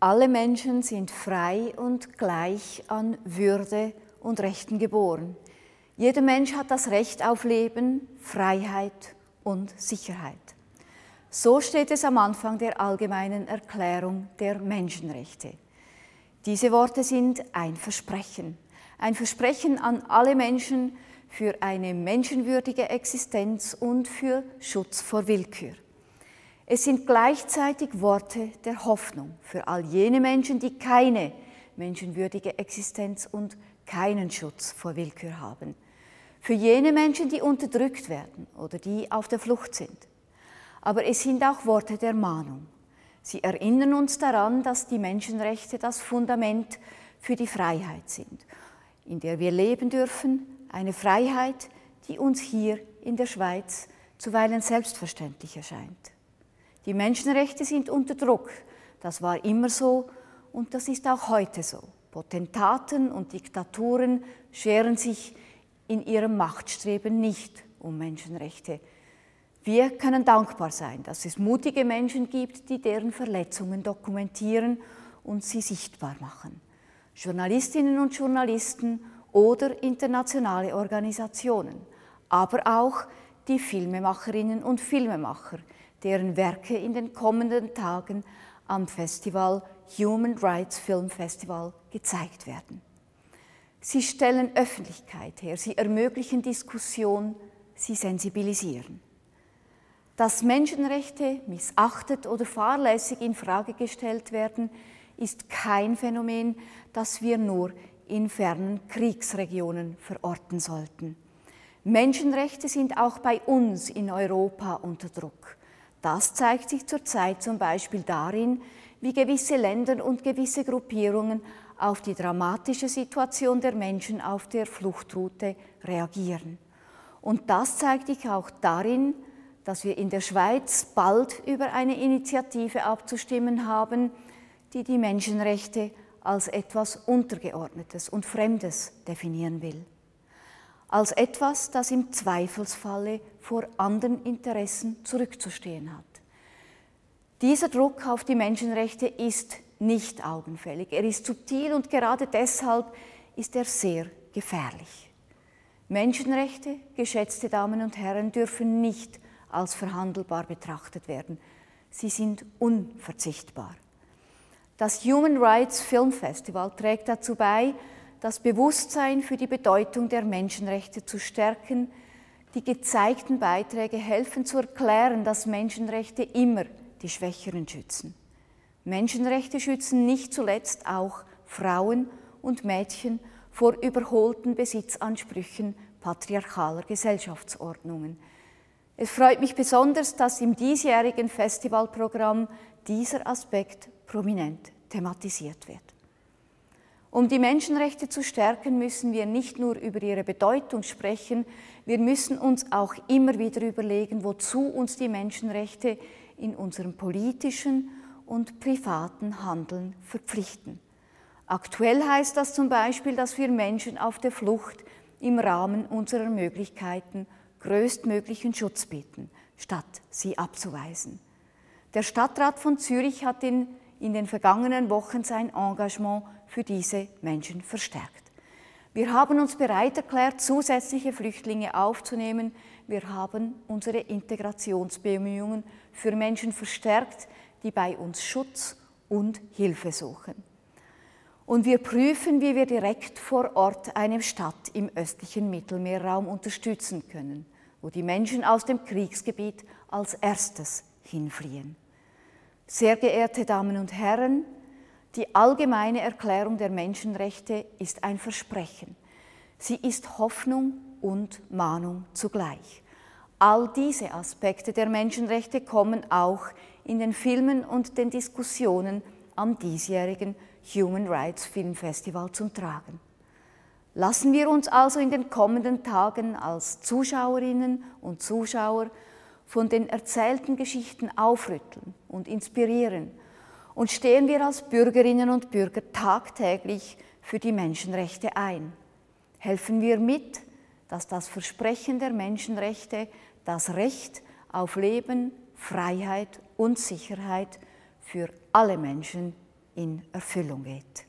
Alle Menschen sind frei und gleich an Würde und Rechten geboren. Jeder Mensch hat das Recht auf Leben, Freiheit und Sicherheit. So steht es am Anfang der allgemeinen Erklärung der Menschenrechte. Diese Worte sind ein Versprechen, ein Versprechen an alle Menschen für eine menschenwürdige Existenz und für Schutz vor Willkür. Es sind gleichzeitig Worte der Hoffnung für all jene Menschen, die keine menschenwürdige Existenz und keinen Schutz vor Willkür haben. Für jene Menschen, die unterdrückt werden oder die auf der Flucht sind. Aber es sind auch Worte der Mahnung. Sie erinnern uns daran, dass die Menschenrechte das Fundament für die Freiheit sind, in der wir leben dürfen, eine Freiheit, die uns hier in der Schweiz zuweilen selbstverständlich erscheint. Die Menschenrechte sind unter Druck. Das war immer so und das ist auch heute so. Potentaten und Diktaturen scheren sich in ihrem Machtstreben nicht um Menschenrechte. Wir können dankbar sein, dass es mutige Menschen gibt, die deren Verletzungen dokumentieren und sie sichtbar machen. Journalistinnen und Journalisten oder internationale Organisationen, aber auch die Filmemacherinnen und Filmemacher, deren Werke in den kommenden Tagen am Festival Human Rights Film Festival gezeigt werden. Sie stellen Öffentlichkeit her, sie ermöglichen Diskussion, sie sensibilisieren. Dass Menschenrechte missachtet oder fahrlässig in Frage gestellt werden, ist kein Phänomen, das wir nur in fernen Kriegsregionen verorten sollten. Menschenrechte sind auch bei uns in Europa unter Druck. Das zeigt sich zurzeit zum Beispiel darin, wie gewisse Länder und gewisse Gruppierungen auf die dramatische Situation der Menschen auf der Fluchtroute reagieren. Und das zeigt sich auch darin, dass wir in der Schweiz bald über eine Initiative abzustimmen haben, die die Menschenrechte als etwas Untergeordnetes und Fremdes definieren will als etwas, das im Zweifelsfalle vor anderen Interessen zurückzustehen hat. Dieser Druck auf die Menschenrechte ist nicht augenfällig. Er ist subtil und gerade deshalb ist er sehr gefährlich. Menschenrechte, geschätzte Damen und Herren, dürfen nicht als verhandelbar betrachtet werden. Sie sind unverzichtbar. Das Human Rights Film Festival trägt dazu bei, das Bewusstsein für die Bedeutung der Menschenrechte zu stärken. Die gezeigten Beiträge helfen zu erklären, dass Menschenrechte immer die Schwächeren schützen. Menschenrechte schützen nicht zuletzt auch Frauen und Mädchen vor überholten Besitzansprüchen patriarchaler Gesellschaftsordnungen. Es freut mich besonders, dass im diesjährigen Festivalprogramm dieser Aspekt prominent thematisiert wird. Um die Menschenrechte zu stärken, müssen wir nicht nur über ihre Bedeutung sprechen, wir müssen uns auch immer wieder überlegen, wozu uns die Menschenrechte in unserem politischen und privaten Handeln verpflichten. Aktuell heißt das zum Beispiel, dass wir Menschen auf der Flucht im Rahmen unserer Möglichkeiten größtmöglichen Schutz bieten, statt sie abzuweisen. Der Stadtrat von Zürich hat in, in den vergangenen Wochen sein Engagement für diese Menschen verstärkt. Wir haben uns bereit erklärt, zusätzliche Flüchtlinge aufzunehmen. Wir haben unsere Integrationsbemühungen für Menschen verstärkt, die bei uns Schutz und Hilfe suchen. Und wir prüfen, wie wir direkt vor Ort eine Stadt im östlichen Mittelmeerraum unterstützen können, wo die Menschen aus dem Kriegsgebiet als erstes hinfliehen. Sehr geehrte Damen und Herren, die allgemeine Erklärung der Menschenrechte ist ein Versprechen. Sie ist Hoffnung und Mahnung zugleich. All diese Aspekte der Menschenrechte kommen auch in den Filmen und den Diskussionen am diesjährigen Human Rights Film Festival zum Tragen. Lassen wir uns also in den kommenden Tagen als Zuschauerinnen und Zuschauer von den erzählten Geschichten aufrütteln und inspirieren und stehen wir als Bürgerinnen und Bürger tagtäglich für die Menschenrechte ein. Helfen wir mit, dass das Versprechen der Menschenrechte, das Recht auf Leben, Freiheit und Sicherheit für alle Menschen in Erfüllung geht.